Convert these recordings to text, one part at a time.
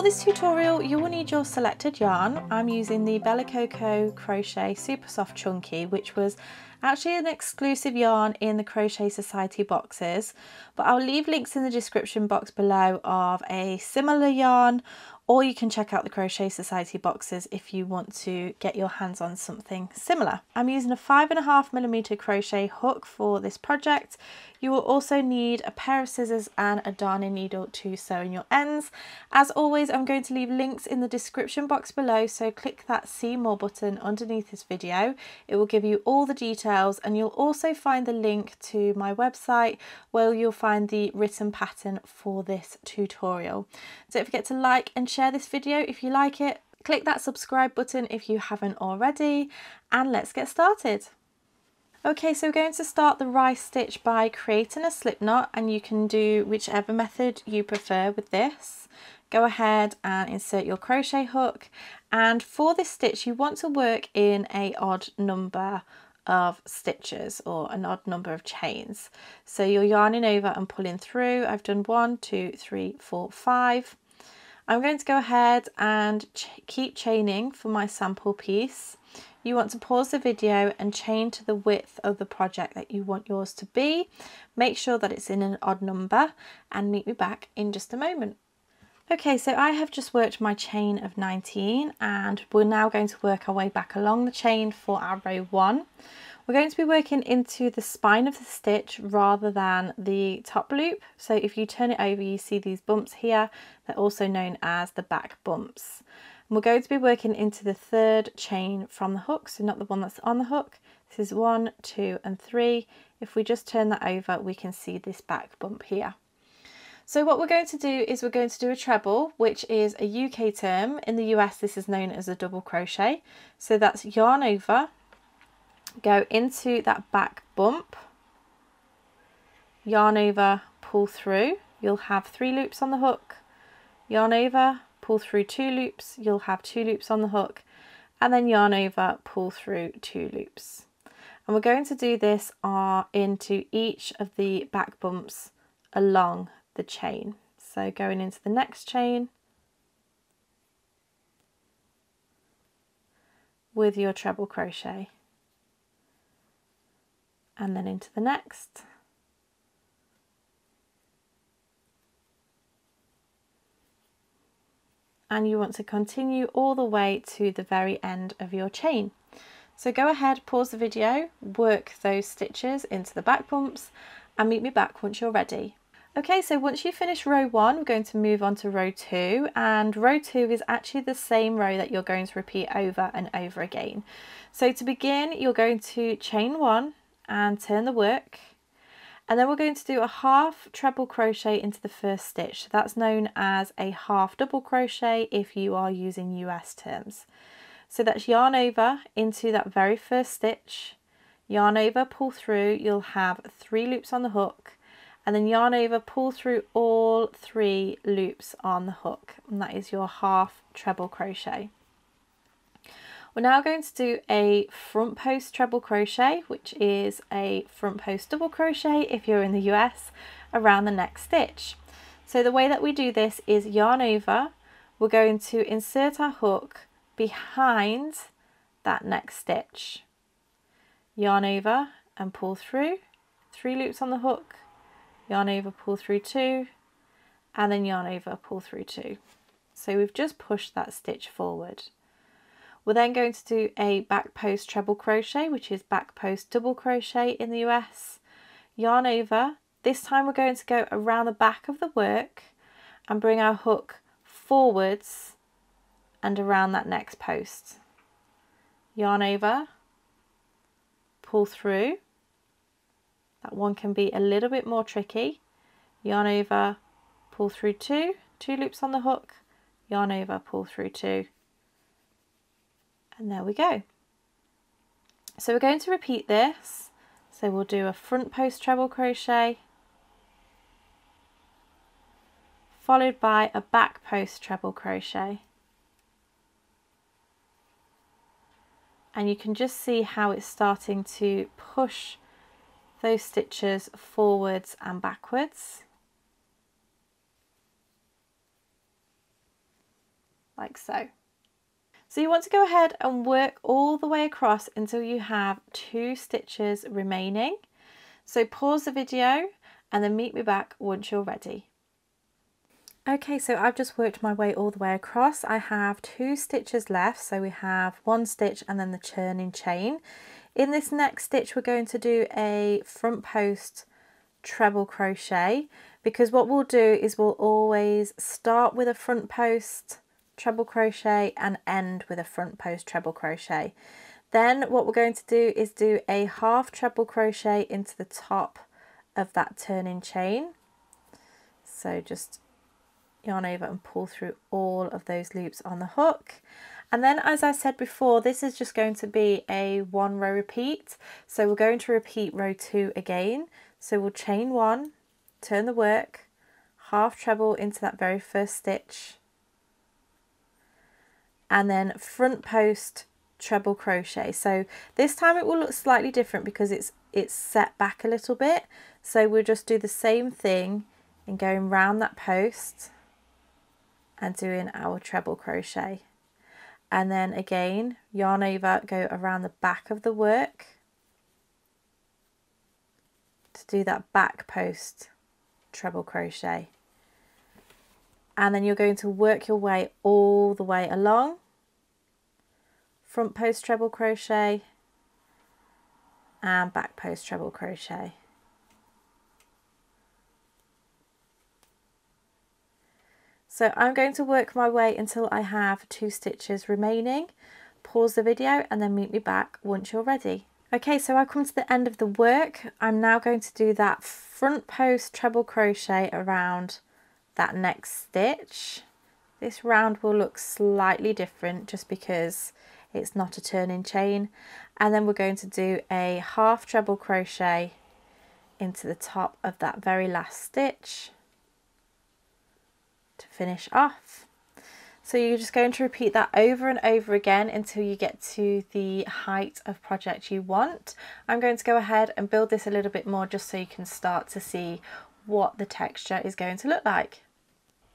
for this tutorial you will need your selected yarn. I'm using the Bella Coco Crochet Super Soft Chunky which was actually an exclusive yarn in the Crochet Society boxes but I'll leave links in the description box below of a similar yarn or you can check out the Crochet Society boxes if you want to get your hands on something similar. I'm using a five and a half millimeter crochet hook for this project. You will also need a pair of scissors and a darning needle to sew in your ends. As always, I'm going to leave links in the description box below, so click that see more button underneath this video. It will give you all the details and you'll also find the link to my website where you'll find the written pattern for this tutorial. Don't forget to like and share this video if you like it. Click that subscribe button if you haven't already and let's get started. Okay, so we're going to start the rice stitch by creating a slip knot and you can do whichever method you prefer with this. Go ahead and insert your crochet hook and for this stitch you want to work in a odd number of stitches or an odd number of chains. So you're yarning over and pulling through. I've done one, two, three, four, five. I'm going to go ahead and ch keep chaining for my sample piece you want to pause the video and chain to the width of the project that you want yours to be. Make sure that it's in an odd number and meet me back in just a moment. Okay, so I have just worked my chain of 19 and we're now going to work our way back along the chain for our row one. We're going to be working into the spine of the stitch rather than the top loop. So if you turn it over, you see these bumps here. They're also known as the back bumps. And we're going to be working into the third chain from the hook, so not the one that's on the hook. This is one, two, and three. If we just turn that over, we can see this back bump here. So what we're going to do is we're going to do a treble, which is a UK term. In the US, this is known as a double crochet. So that's yarn over, go into that back bump, yarn over, pull through. You'll have three loops on the hook, yarn over, pull through two loops, you'll have two loops on the hook, and then yarn over, pull through two loops. And we're going to do this uh, into each of the back bumps along the chain. So going into the next chain with your treble crochet and then into the next and you want to continue all the way to the very end of your chain. So go ahead, pause the video, work those stitches into the back bumps and meet me back once you're ready. Okay, so once you finish row one, we're going to move on to row two and row two is actually the same row that you're going to repeat over and over again. So to begin, you're going to chain one and turn the work and then we're going to do a half treble crochet into the first stitch. So that's known as a half double crochet if you are using US terms. So that's yarn over into that very first stitch, yarn over, pull through, you'll have three loops on the hook, and then yarn over, pull through all three loops on the hook, and that is your half treble crochet. We're now going to do a front post treble crochet, which is a front post double crochet if you're in the US, around the next stitch. So the way that we do this is yarn over, we're going to insert our hook behind that next stitch. Yarn over and pull through, three loops on the hook, yarn over, pull through two, and then yarn over, pull through two. So we've just pushed that stitch forward. We're then going to do a back post treble crochet, which is back post double crochet in the US. Yarn over. This time we're going to go around the back of the work and bring our hook forwards and around that next post. Yarn over, pull through. That one can be a little bit more tricky. Yarn over, pull through two, two loops on the hook, yarn over, pull through two, and there we go. So we're going to repeat this. So we'll do a front post treble crochet followed by a back post treble crochet. And you can just see how it's starting to push those stitches forwards and backwards. like so. So you want to go ahead and work all the way across until you have two stitches remaining. So pause the video and then meet me back once you're ready. Okay, so I've just worked my way all the way across. I have two stitches left, so we have one stitch and then the turning chain. In this next stitch, we're going to do a front post treble crochet because what we'll do is we'll always start with a front post treble crochet and end with a front post treble crochet. Then what we're going to do is do a half treble crochet into the top of that turning chain. So just yarn over and pull through all of those loops on the hook. And then as I said before, this is just going to be a one row repeat. So we're going to repeat row two again. So we'll chain one, turn the work, half treble into that very first stitch, and then front post treble crochet. So this time it will look slightly different because it's it's set back a little bit. So we'll just do the same thing and going round that post and doing our treble crochet. And then again, yarn over, go around the back of the work to do that back post treble crochet and then you're going to work your way all the way along. Front post treble crochet. And back post treble crochet. So I'm going to work my way until I have two stitches remaining. Pause the video and then meet me back once you're ready. Okay so I've come to the end of the work. I'm now going to do that front post treble crochet around that next stitch. This round will look slightly different just because it's not a turning chain. And then we're going to do a half treble crochet into the top of that very last stitch to finish off. So you're just going to repeat that over and over again until you get to the height of project you want. I'm going to go ahead and build this a little bit more just so you can start to see what the texture is going to look like.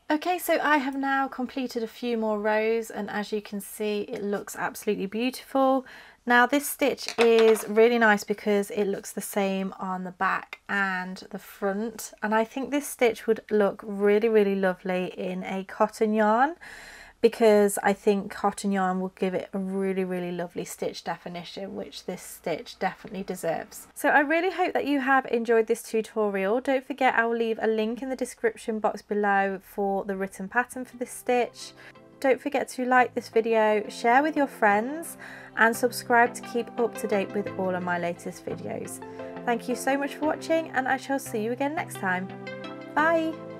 Okay, so I have now completed a few more rows and as you can see it looks absolutely beautiful. Now this stitch is really nice because it looks the same on the back and the front and I think this stitch would look really really lovely in a cotton yarn because I think cotton yarn will give it a really really lovely stitch definition which this stitch definitely deserves. So I really hope that you have enjoyed this tutorial. Don't forget I will leave a link in the description box below for the written pattern for this stitch. Don't forget to like this video, share with your friends and subscribe to keep up to date with all of my latest videos. Thank you so much for watching and I shall see you again next time. Bye!